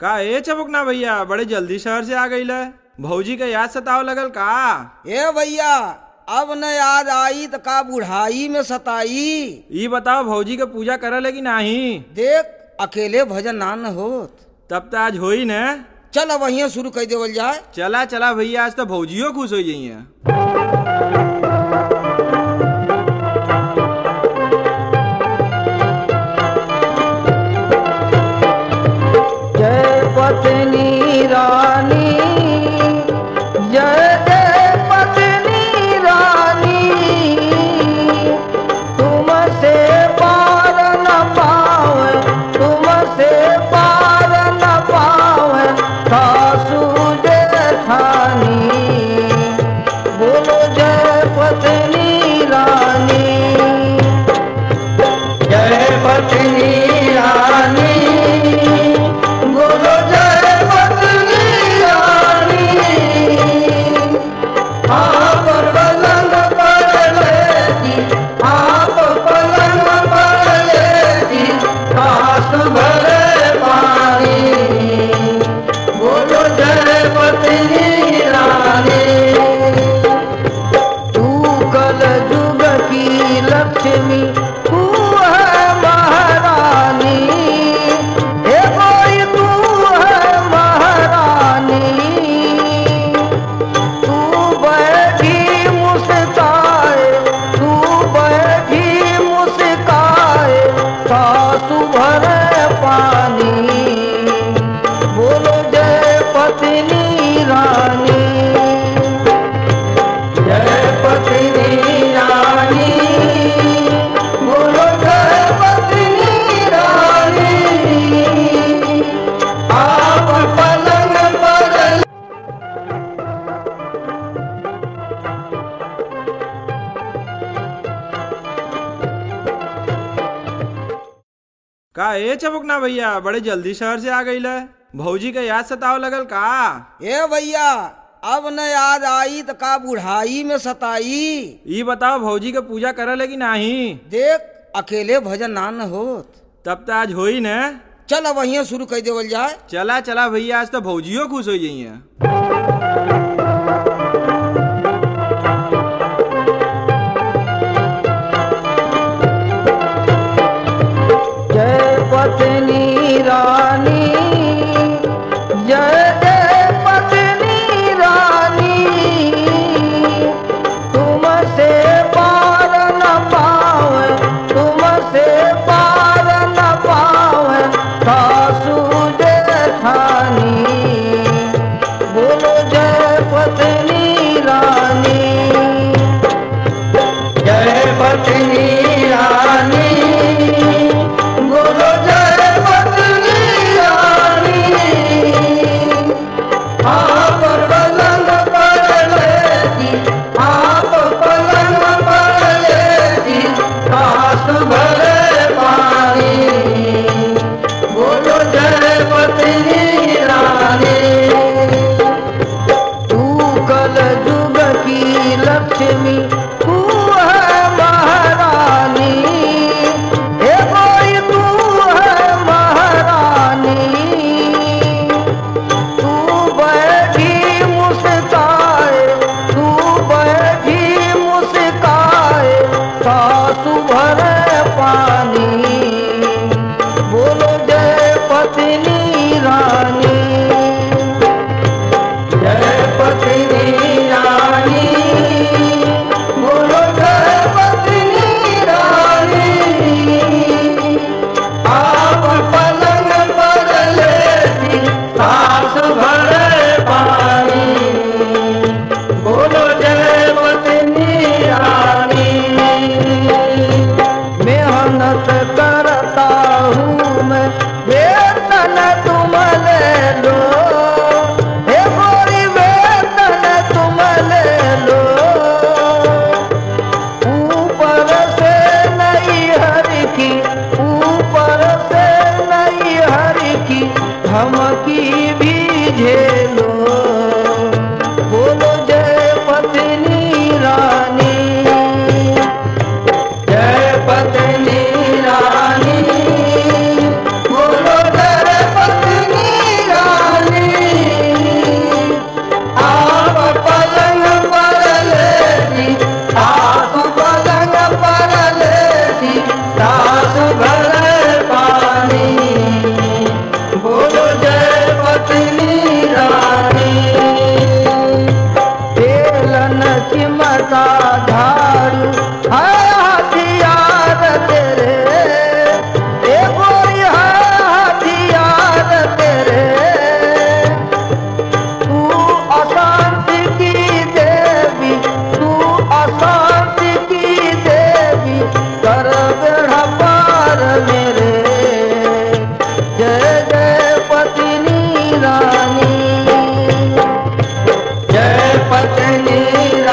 का ए चबुकना भैया बड़े जल्दी शहर से आ गईला। भौजी का याद सताव लगल का? ए भैया अब न याद आई तो का बुढ़ाई में सताई? ये बताओ भौजी के पूजा करे लगी नहीं? देख अकेले भजन ना न होत। तब तो आज हो ही न? चल वहीं शुरू कर देवल जाए। चला चला भैया आज तो भौजियो खुश हो जाइए पत्नी रानी का ए चबुकना भैया बड़े जल्दी शहर से आ गई गईला भौजी का याद सताव लगल का? ए भैया अब न याद आई तो का बुढ़ाई में सताई? ई बताओ भौजी के पूजा करे लगी नहीं? देख अकेले भजन ना न होत। तब तो आज हो ही न? चल वहीं शुरू कर देवल जाए। चला चला भैया आज तो भौजियो खुश हो जाइए। चले पतने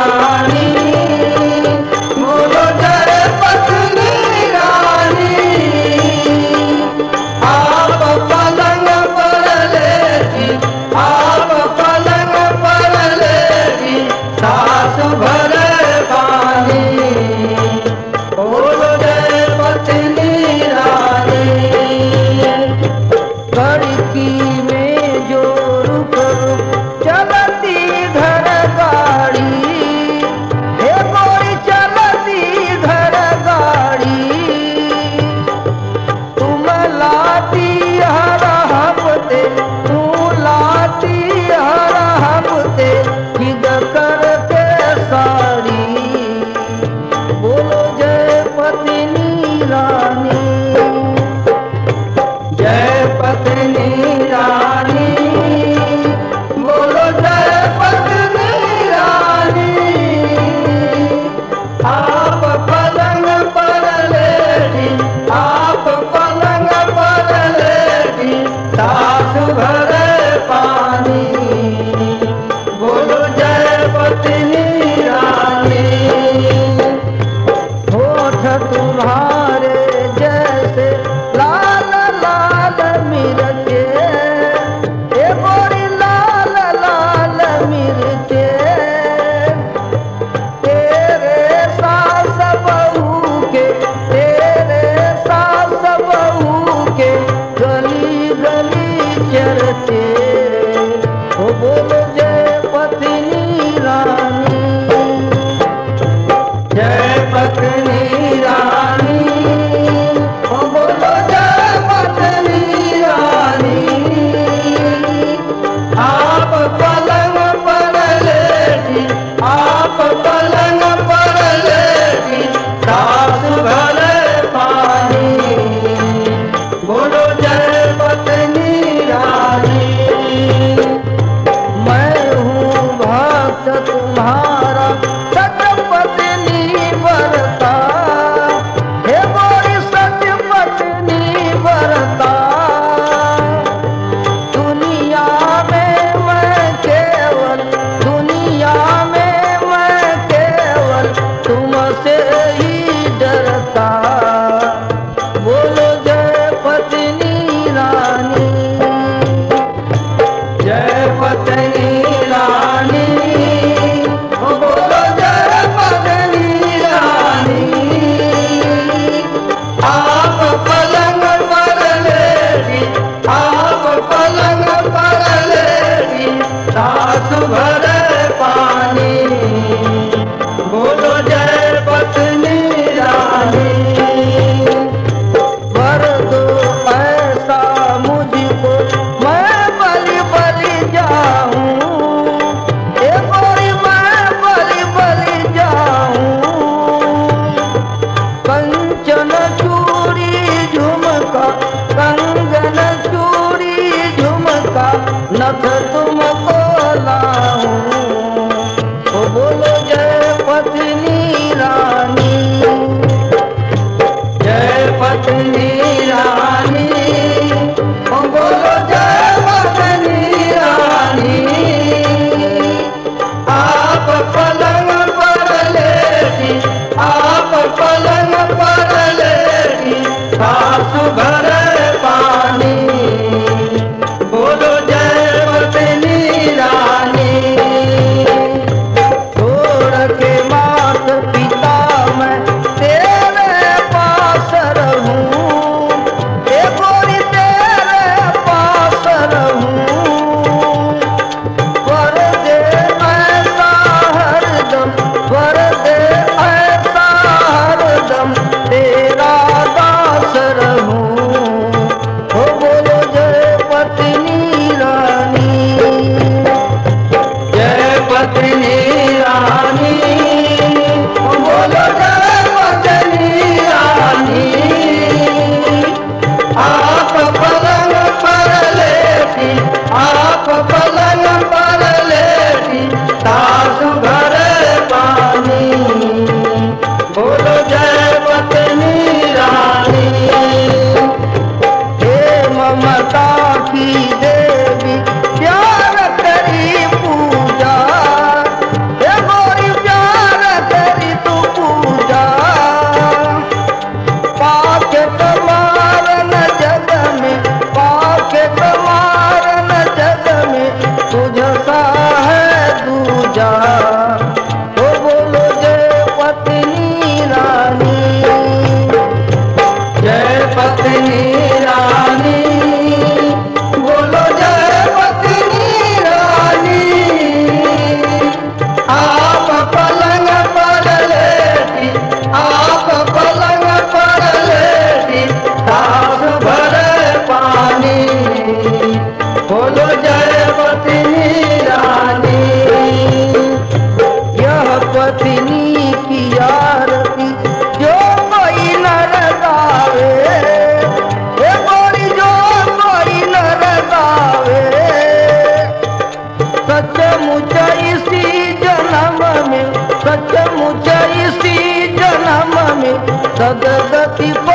में सदगति